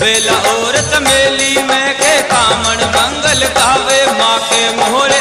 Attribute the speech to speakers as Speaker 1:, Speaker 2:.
Speaker 1: बेला और तमेली में के कामण मंगल गावे माँ के मोहरे